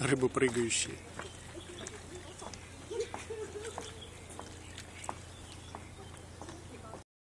Рыбы прыгающие.